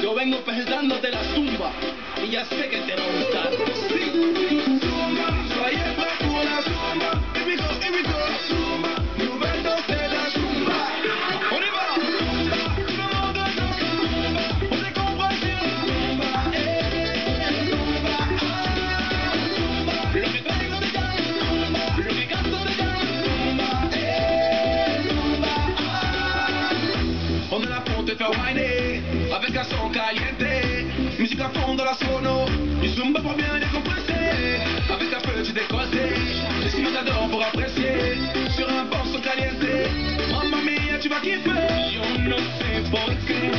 Yo vengo pesando de la zumba y ya sé que te va a gustar. Faire whiner avec un son caliente. Musique à fond dans la sono. Du zumba pour bien décompresser. Avec un petit décolleté. Laisse-moi t'adore pour apprécier. Sur un bon caliente. Mamma mia, tu vas kiffer. Yo no sé por qué.